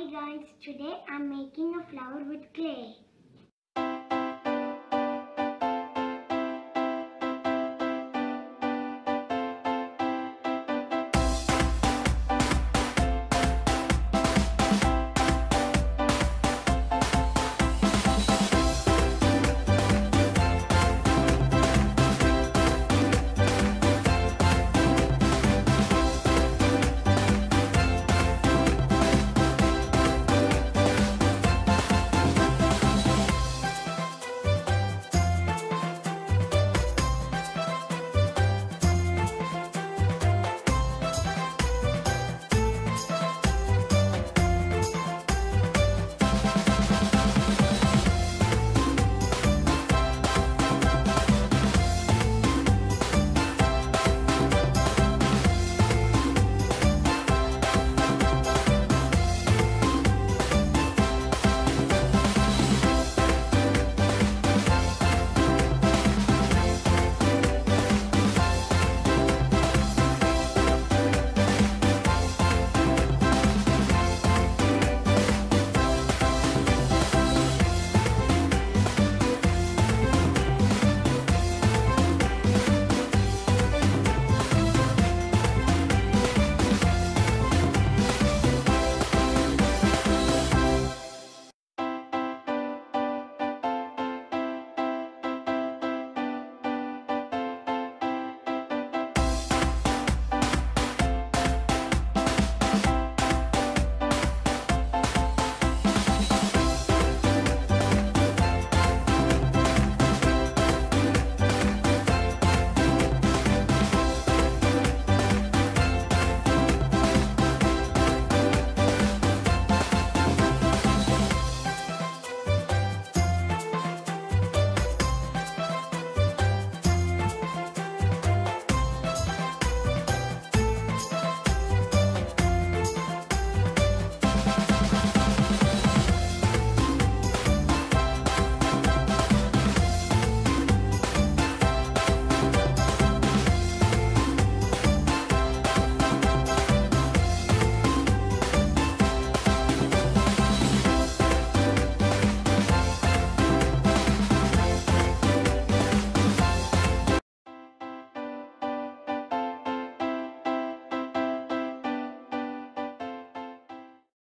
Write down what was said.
Hi guys, today I'm making a flower with clay.